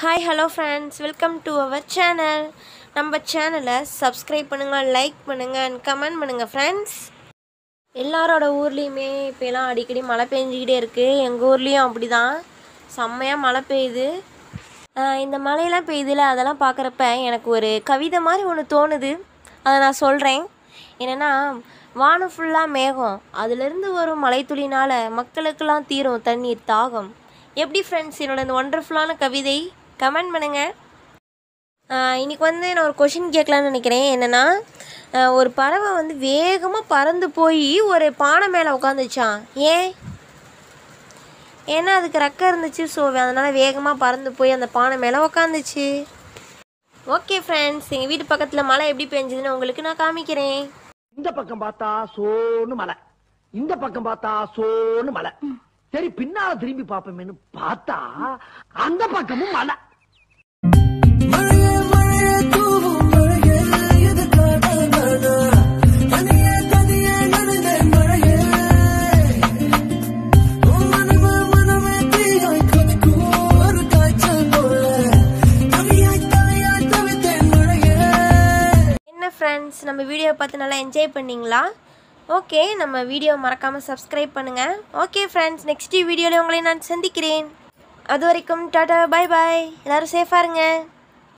Hi hello friends welcome to our channel நம்ம சேனலை subscribe பண்ணுங்கள் லைக் பண்ணுங்கள் அண்ட் கமெண்ட் பண்ணுங்கள் ஃப்ரெண்ட்ஸ் எல்லாரோட ஊர்லேயுமே இப்போலாம் அடிக்கடி மழை பெஞ்சிக்கிட்டே இருக்குது எங்கள் ஊர்லேயும் அப்படி தான் செம்மையாக மழை பெய்யுது. இந்த மழையெல்லாம் பெய்யுதுல அதெல்லாம் பார்க்குறப்ப எனக்கு ஒரு கவிதை மாதிரி ஒன்று தோணுது. அதை நான் சொல்கிறேன் என்னென்னா வானம் ஃபுல்லாக மேகம். அதுலேருந்து வரும் மழைத்துளினால் மக்களுக்கெல்லாம் தீரும் தண்ணீர் தாகம். எப்படி ஃப்ரெண்ட்ஸ் என்னோட இந்த ஒண்டர்ஃபுல்லான கவிதை? கமெண்ட் பண்ணுங்கள் இன்றைக்கி இன்னைக்கு வந்து நான் ஒரு கொஷின் கேட்கலான்னு நினைக்கிறேன். என்னென்னா ஒரு பறவை வந்து வேகமாக பறந்து போய் ஒரு பானை மேலே உட்காந்துச்சான் ஏன்? ஏன்னா அதுக்கு ரெக்கை இருந்துச்சு ஸோ அதனால் வேகமாக பறந்து போய் அந்த பானை மேலே உக்காந்துச்சு. ஓகே ஃப்ரெண்ட்ஸ் எங்கள் வீட்டு பக்கத்தில் மழை எப்படி பெஞ்சதுன்னு உங்களுக்கு நான் காமிக்கிறேன். இந்த பக்கம் பார்த்தா சோன்னு மலை. இந்த பக்கம் பார்த்தா சோன்னு மலை. சரி பின்னால திரும்பி பாப்போமேன்னு பார்த்தா அந்த பக்கமும் மழை. என்ன ஃப்ரெண்ட்ஸ் நம்ம வீடியோ பார்த்து நல்லா என்ஜாய் பண்ணீங்களா? ஓகே நம்ம வீடியோ மறக்காமல் சப்ஸ்கிரைப் பண்ணுங்கள் ஓகே ஃப்ரெண்ட்ஸ் நெக்ஸ்ட் வீடியோவில் உங்களை நான் சந்திக்கிறேன். அது வரைக்கும் டாடா பை பாய் எல்லோரும் சேஃபாக இருங்க.